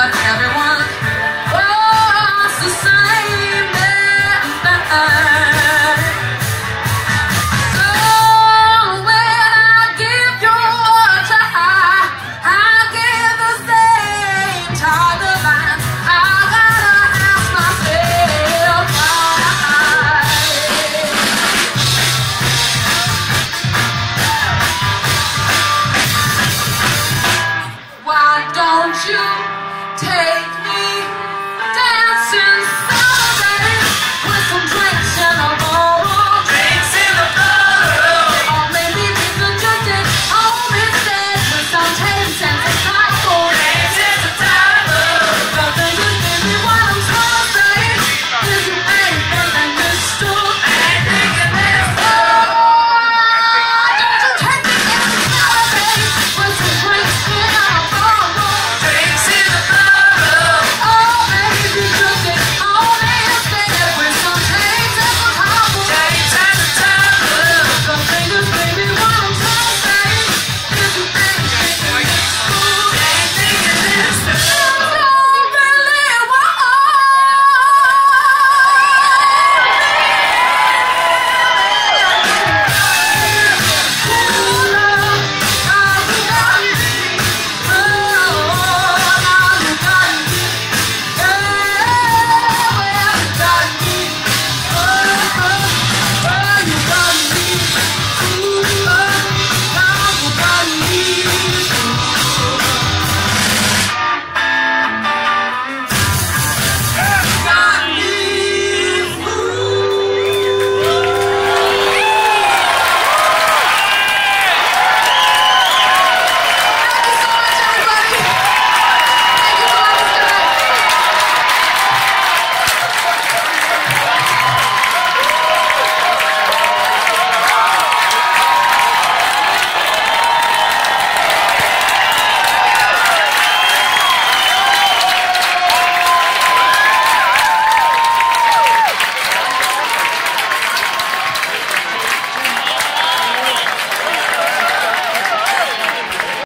but everyone wants the same thing. So when I give I give the same. I gotta ask myself why. Why don't you take